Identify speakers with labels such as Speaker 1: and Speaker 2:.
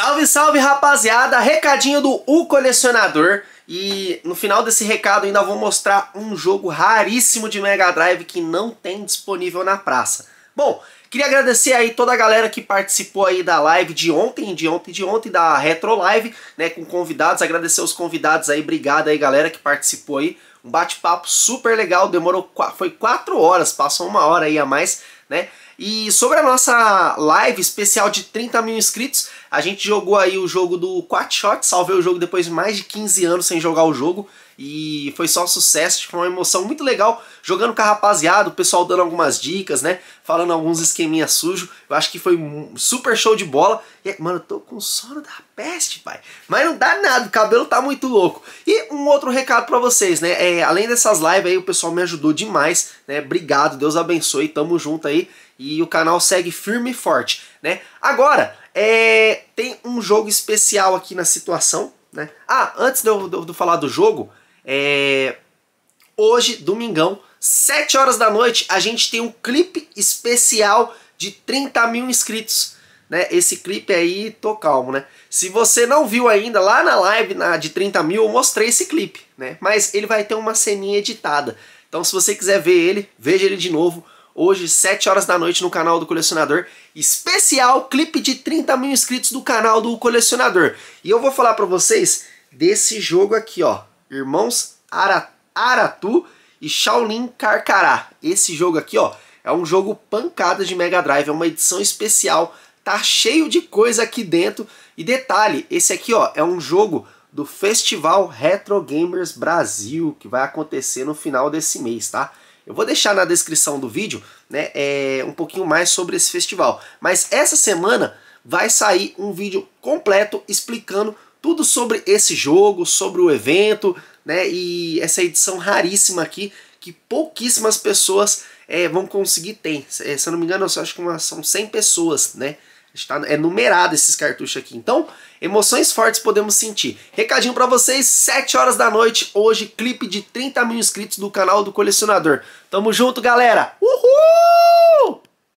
Speaker 1: Salve, salve rapaziada! Recadinho do O Colecionador. E no final desse recado ainda vou mostrar um jogo raríssimo de Mega Drive que não tem disponível na praça. Bom, queria agradecer aí toda a galera que participou aí da live de ontem, de ontem, de ontem, da Retro Live, né, com convidados. Agradecer os convidados aí, obrigado aí galera que participou aí. Um bate-papo super legal, demorou, foi quatro horas, passou uma hora aí a mais, né? E sobre a nossa live especial de 30 mil inscritos, a gente jogou aí o jogo do Quatshot, salvei o jogo depois de mais de 15 anos sem jogar o jogo. E foi só sucesso, foi uma emoção muito legal, jogando com a rapaziada, o pessoal dando algumas dicas, né? Falando alguns esqueminhas sujos. Eu acho que foi um super show de bola. E, mano, eu tô com sono da peste, pai. Mas não dá nada, o cabelo tá muito louco. E um outro recado para vocês, né? É, além dessas lives aí, o pessoal me ajudou demais, né? Obrigado, Deus abençoe, tamo junto aí. E o canal segue firme e forte, né? Agora, é, tem um jogo especial aqui na situação, né? Ah, antes de eu, de eu falar do jogo, é, hoje, domingão, 7 horas da noite, a gente tem um clipe especial de 30 mil inscritos. Né? Esse clipe aí, tô calmo, né? Se você não viu ainda, lá na live na, de 30 mil, eu mostrei esse clipe, né? Mas ele vai ter uma ceninha editada. Então se você quiser ver ele, veja ele de novo hoje, 7 horas da noite, no canal do Colecionador. Especial clipe de 30 mil inscritos do canal do Colecionador. E eu vou falar para vocês desse jogo aqui, ó. Irmãos Aratu e Shaolin Carcará. Esse jogo aqui, ó, é um jogo pancada de Mega Drive. É uma edição especial. Tá cheio de coisa aqui dentro. E detalhe, esse aqui, ó, é um jogo do Festival Retro Gamers Brasil, que vai acontecer no final desse mês, tá? Eu vou deixar na descrição do vídeo né, é, um pouquinho mais sobre esse festival. Mas essa semana vai sair um vídeo completo explicando tudo sobre esse jogo, sobre o evento, né, e essa edição raríssima aqui que pouquíssimas pessoas é, vão conseguir ter. É, se eu não me engano, eu acho que uma, são 100 pessoas, né? Está, é numerado esses cartuchos aqui. Então, emoções fortes podemos sentir. Recadinho para vocês, 7 horas da noite, hoje, clipe de 30 mil inscritos do canal do Colecionador. Tamo junto, galera! Uhul!